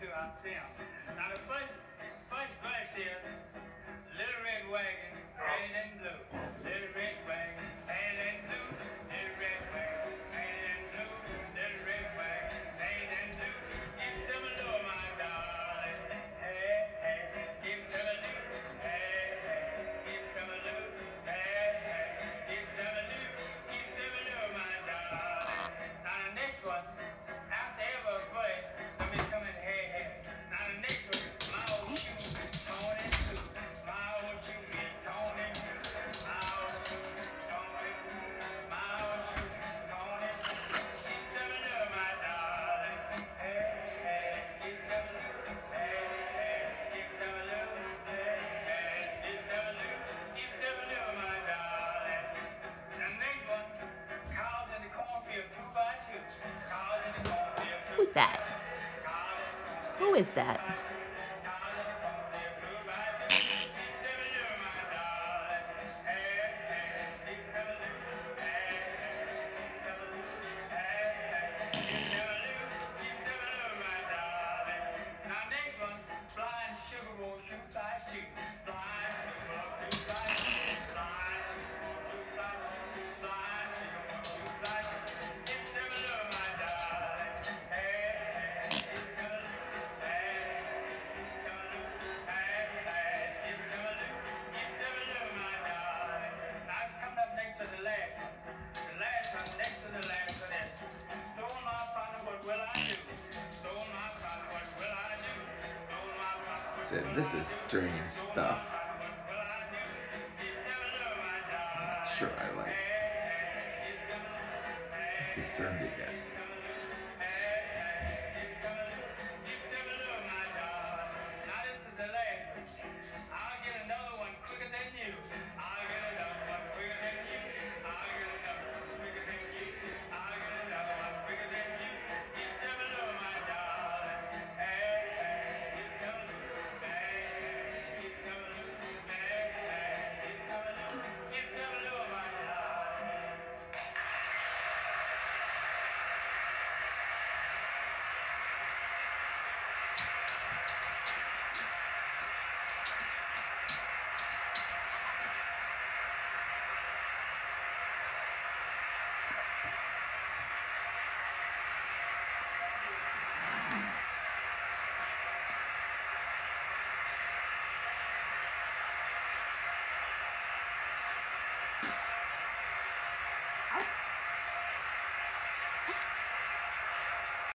to ourselves. That? Who is that? Said, this is strange stuff. Not sure I like. How concerned it gets.